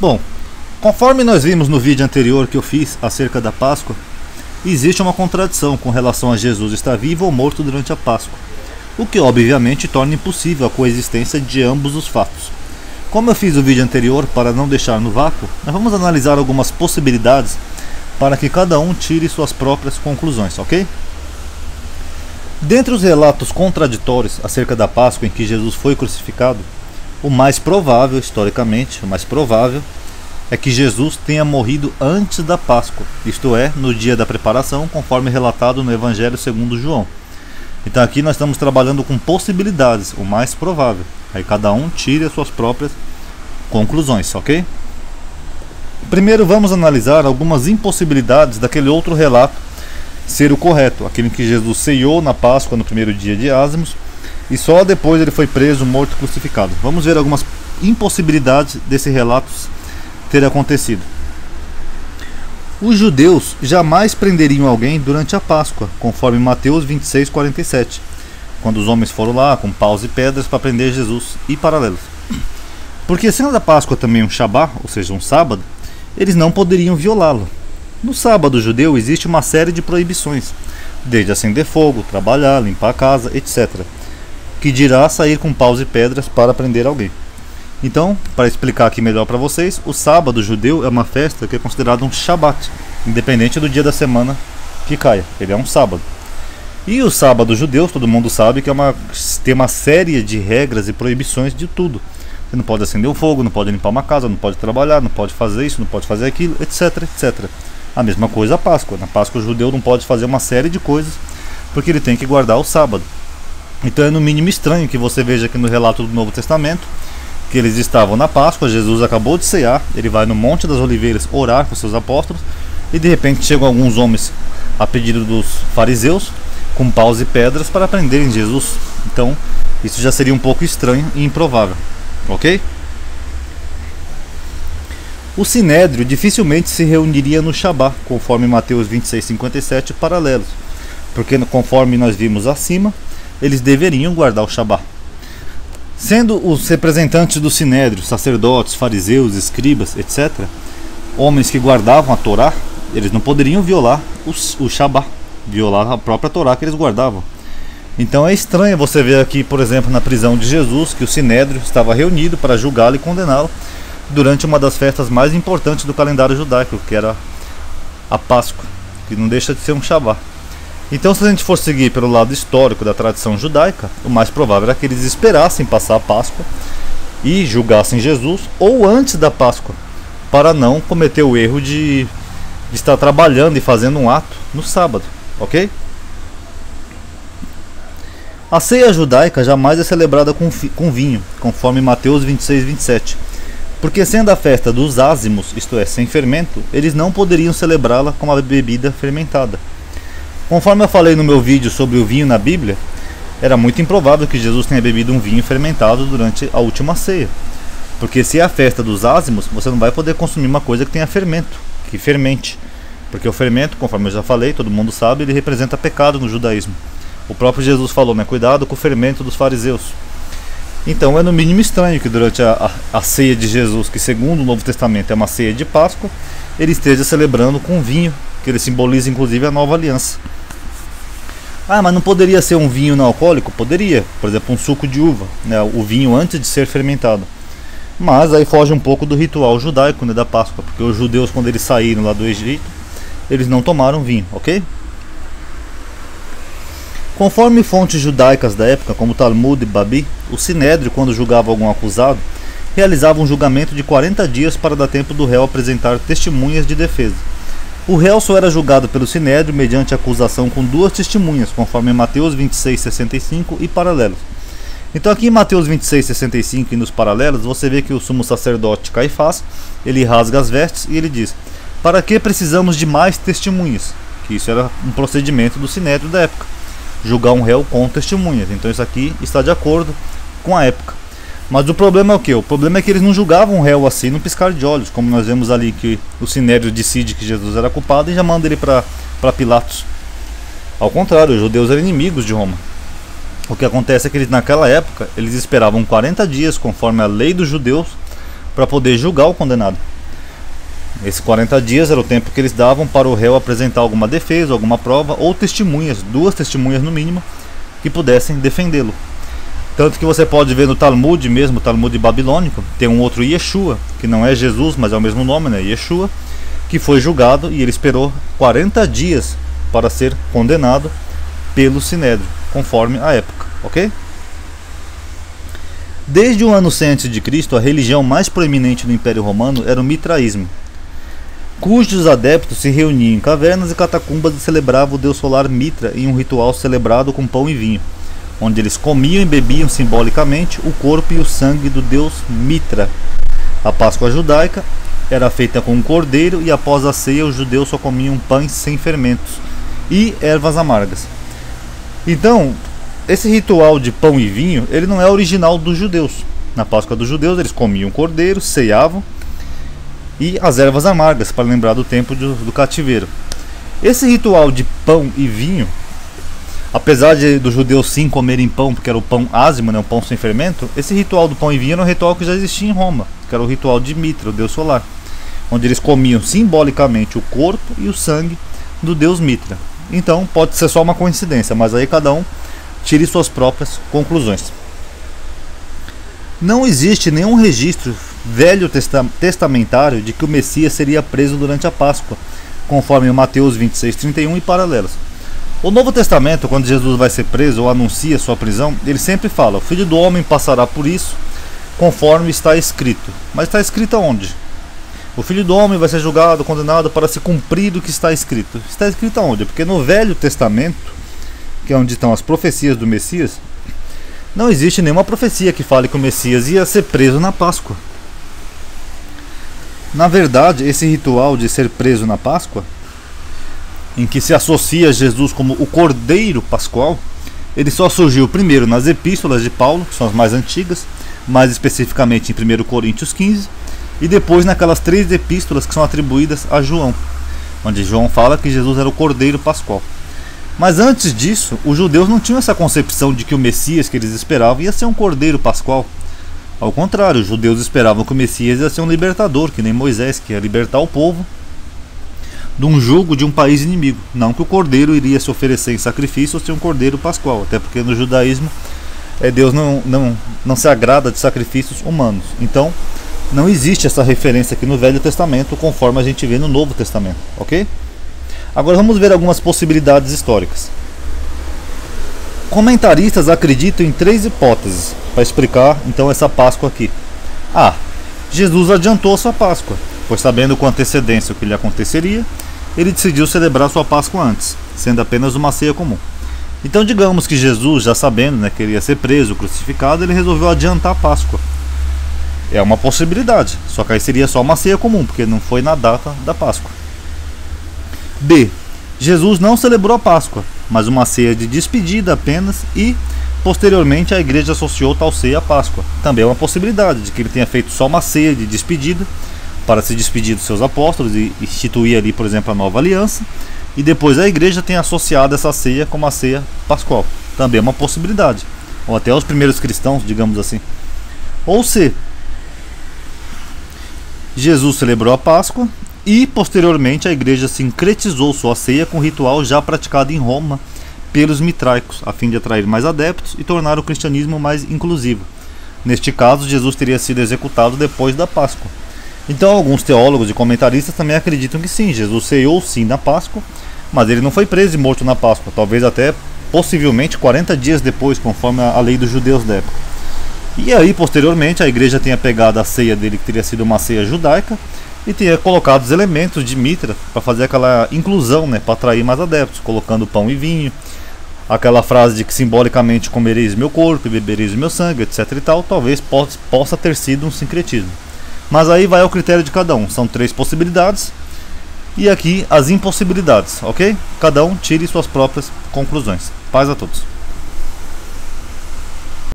Bom, conforme nós vimos no vídeo anterior que eu fiz acerca da Páscoa, existe uma contradição com relação a Jesus estar vivo ou morto durante a Páscoa, o que obviamente torna impossível a coexistência de ambos os fatos. Como eu fiz o vídeo anterior para não deixar no vácuo, nós vamos analisar algumas possibilidades para que cada um tire suas próprias conclusões, ok? Dentre os relatos contraditórios acerca da Páscoa em que Jesus foi crucificado, o mais provável, historicamente, o mais provável é que Jesus tenha morrido antes da Páscoa, isto é, no dia da preparação, conforme relatado no Evangelho segundo João. Então aqui nós estamos trabalhando com possibilidades, o mais provável. Aí cada um tire as suas próprias conclusões, ok? Primeiro vamos analisar algumas impossibilidades daquele outro relato ser o correto, aquele que Jesus ceiou na Páscoa no primeiro dia de Ázimos e só depois ele foi preso, morto, crucificado. Vamos ver algumas impossibilidades desse relato ter acontecido. Os judeus jamais prenderiam alguém durante a Páscoa, conforme Mateus 26:47, quando os homens foram lá com paus e pedras para prender Jesus e paralelos. Porque sendo a Páscoa também um Shabá, ou seja, um sábado, eles não poderiam violá-lo. No sábado judeu existe uma série de proibições, desde acender fogo, trabalhar, limpar a casa, etc que dirá sair com paus e pedras para prender alguém. Então, para explicar aqui melhor para vocês, o sábado judeu é uma festa que é considerada um Shabat, independente do dia da semana que caia. Ele é um sábado. E o sábado judeu, todo mundo sabe que é uma, tem uma série de regras e proibições de tudo. Você não pode acender o fogo, não pode limpar uma casa, não pode trabalhar, não pode fazer isso, não pode fazer aquilo, etc, etc. A mesma coisa a Páscoa. Na Páscoa o judeu não pode fazer uma série de coisas porque ele tem que guardar o sábado. Então é no mínimo estranho que você veja aqui no relato do Novo Testamento que eles estavam na Páscoa, Jesus acabou de cear, ele vai no Monte das Oliveiras orar com seus apóstolos e de repente chegam alguns homens a pedido dos fariseus com paus e pedras para prenderem Jesus. Então isso já seria um pouco estranho e improvável, ok? O Sinédrio dificilmente se reuniria no Shabá, conforme Mateus 26:57 paralelos, porque conforme nós vimos acima, eles deveriam guardar o Shabat. Sendo os representantes do Sinédrio, sacerdotes, fariseus, escribas, etc., homens que guardavam a Torá, eles não poderiam violar o, o Shabat, violar a própria Torá que eles guardavam. Então é estranho você ver aqui, por exemplo, na prisão de Jesus, que o Sinédrio estava reunido para julgá-lo e condená-lo durante uma das festas mais importantes do calendário judaico, que era a Páscoa, que não deixa de ser um Shabat. Então, se a gente for seguir pelo lado histórico da tradição judaica, o mais provável era que eles esperassem passar a Páscoa e julgassem Jesus, ou antes da Páscoa, para não cometer o erro de, de estar trabalhando e fazendo um ato no sábado, ok? A ceia judaica jamais é celebrada com, com vinho, conforme Mateus 26, 27. Porque sendo a festa dos ázimos, isto é, sem fermento, eles não poderiam celebrá-la com uma bebida fermentada. Conforme eu falei no meu vídeo sobre o vinho na Bíblia, era muito improvável que Jesus tenha bebido um vinho fermentado durante a última ceia. Porque se é a festa dos ázimos, você não vai poder consumir uma coisa que tenha fermento, que fermente. Porque o fermento, conforme eu já falei, todo mundo sabe, ele representa pecado no judaísmo. O próprio Jesus falou, né? Cuidado com o fermento dos fariseus. Então é no mínimo estranho que durante a, a, a, ceia de Jesus, que segundo o Novo Testamento é uma ceia de Páscoa, ele esteja celebrando com vinho, que ele simboliza inclusive a nova aliança. Ah, mas não poderia ser um vinho não alcoólico? Poderia, por exemplo, um suco de uva, né, o vinho antes de ser fermentado. Mas aí foge um pouco do ritual judaico né, da Páscoa, porque os judeus, quando eles saíram lá do Egito, eles não tomaram vinho, ok? Conforme fontes judaicas da época, como Talmud e Babi, o Sinédrio, quando julgava algum acusado, realizava um julgamento de 40 dias para dar tempo do réu apresentar testemunhas de defesa. O só era julgado pelo Sinédrio mediante acusação com duas testemunhas, conforme Mateus 26:65 e paralelos. Então aqui em Mateus 26:65 e nos paralelos, você vê que o sumo sacerdote Caifás, ele rasga as vestes e ele diz: "Para que precisamos de mais testemunhas?" Que isso era um procedimento do Sinédrio da época, julgar um réu com testemunhas. Então isso aqui está de acordo com a época. Mas o problema é o que? O problema é que eles não julgavam o réu assim no piscar de olhos, como nós vemos ali que o Sinédrio decide que Jesus era culpado e já manda ele para Pilatos. Ao contrário, os judeus eram inimigos de Roma. O que acontece é que eles, naquela época eles esperavam 40 dias, conforme a lei dos judeus, para poder julgar o condenado. Esses 40 dias era o tempo que eles davam para o réu apresentar alguma defesa, alguma prova ou testemunhas, duas testemunhas no mínimo, que pudessem defendê-lo. Tanto que você pode ver no Talmud mesmo, Talmud babilônico, tem um outro Yeshua, que não é Jesus, mas é o mesmo nome, né? Yeshua, que foi julgado e ele esperou 40 dias para ser condenado pelo Sinédrio, conforme a época, ok? Desde o ano 100 a.C., a religião mais proeminente no Império Romano era o mitraísmo, cujos adeptos se reuniam em cavernas e catacumbas e celebravam o deus solar Mitra em um ritual celebrado com pão e vinho onde eles comiam e bebiam simbolicamente o corpo e o sangue do deus Mitra. A Páscoa judaica era feita com um cordeiro e após a ceia os judeus só comiam pães sem fermentos e ervas amargas. Então, esse ritual de pão e vinho, ele não é original dos judeus. Na Páscoa dos judeus eles comiam cordeiro, ceiavam e as ervas amargas para lembrar do tempo do, do cativeiro. Esse ritual de pão e vinho apesar de dos judeus sim comerem pão, porque era o pão ázimo, né, o pão sem fermento, esse ritual do pão e vinho era um ritual que já existia em Roma, que era o ritual de Mitra, o deus solar, onde eles comiam simbolicamente o corpo e o sangue do deus Mitra. Então pode ser só uma coincidência, mas aí cada um tire suas próprias conclusões. Não existe nenhum registro velho testamentário de que o Messias seria preso durante a Páscoa, conforme Mateus 26:31 e paralelos. O Novo Testamento, quando Jesus vai ser preso ou anuncia sua prisão, ele sempre fala: O filho do homem passará por isso, conforme está escrito. Mas está escrito aonde? O filho do homem vai ser julgado, condenado para se cumprir o que está escrito. Está escrito aonde? Porque no Velho Testamento, que é onde estão as profecias do Messias, não existe nenhuma profecia que fale que o Messias ia ser preso na Páscoa. Na verdade, esse ritual de ser preso na Páscoa em que se associa Jesus como o Cordeiro Pascual, ele só surgiu primeiro nas epístolas de Paulo, que são as mais antigas, mais especificamente em 1 Coríntios 15, e depois naquelas três epístolas que são atribuídas a João, onde João fala que Jesus era o Cordeiro Pascual. Mas antes disso, os judeus não tinham essa concepção de que o Messias que eles esperavam ia ser um Cordeiro Pascual. Ao contrário, os judeus esperavam que o Messias ia ser um libertador, que nem Moisés, que ia libertar o povo de um jugo de um país inimigo. Não que o cordeiro iria se oferecer em sacrifício ou ser um cordeiro pascual, até porque no judaísmo é, Deus não, não, não se agrada de sacrifícios humanos. Então, não existe essa referência aqui no Velho Testamento, conforme a gente vê no Novo Testamento, ok? Agora vamos ver algumas possibilidades históricas. Comentaristas acreditam em três hipóteses para explicar então essa Páscoa aqui. A. Jesus adiantou sua Páscoa, pois sabendo com antecedência o que lhe aconteceria, ele decidiu celebrar sua Páscoa antes, sendo apenas uma ceia comum. Então, digamos que Jesus, já sabendo né, que ele ia ser preso, crucificado, ele resolveu adiantar a Páscoa. É uma possibilidade, só que aí seria só uma ceia comum, porque não foi na data da Páscoa. B. Jesus não celebrou a Páscoa, mas uma ceia de despedida apenas e, posteriormente, a igreja associou tal ceia à Páscoa. Também é uma possibilidade de que ele tenha feito só uma ceia de despedida para se despedir dos seus apóstolos e instituir ali, por exemplo, a nova aliança. E depois a igreja tem associado essa ceia como a ceia pascual. Também é uma possibilidade. Ou até os primeiros cristãos, digamos assim. Ou se Jesus celebrou a Páscoa e posteriormente a igreja sincretizou sua ceia com o ritual já praticado em Roma pelos mitraicos, a fim de atrair mais adeptos e tornar o cristianismo mais inclusivo. Neste caso, Jesus teria sido executado depois da Páscoa. Então, alguns teólogos e comentaristas também acreditam que sim, Jesus ceiou sim na Páscoa, mas ele não foi preso e morto na Páscoa, talvez até possivelmente 40 dias depois, conforme a lei dos judeus da época. E aí, posteriormente, a igreja tenha pegado a ceia dele, que teria sido uma ceia judaica, e tenha colocado os elementos de Mitra para fazer aquela inclusão, né, para atrair mais adeptos, colocando pão e vinho, aquela frase de que simbolicamente comereis meu corpo e bebereis meu sangue, etc e tal, talvez possa ter sido um sincretismo. Mas aí vai ao critério de cada um. São três possibilidades. E aqui as impossibilidades, ok? Cada um tire suas próprias conclusões. Paz a todos.